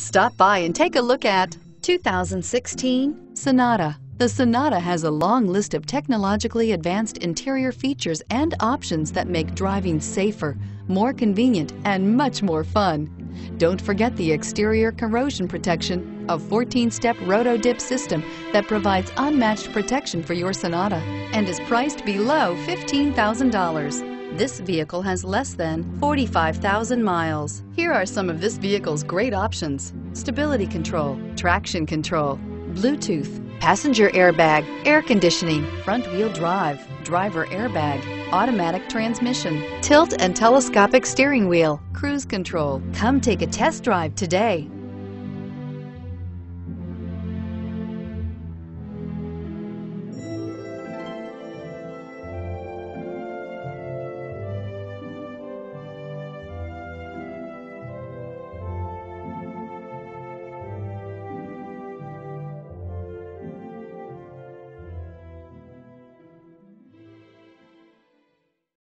Stop by and take a look at 2016 Sonata. The Sonata has a long list of technologically advanced interior features and options that make driving safer, more convenient, and much more fun. Don't forget the exterior corrosion protection, a 14-step roto-dip system that provides unmatched protection for your Sonata and is priced below $15,000. This vehicle has less than 45,000 miles. Here are some of this vehicle's great options. Stability control, traction control, Bluetooth, passenger airbag, air conditioning, front wheel drive, driver airbag, automatic transmission, tilt and telescopic steering wheel, cruise control. Come take a test drive today.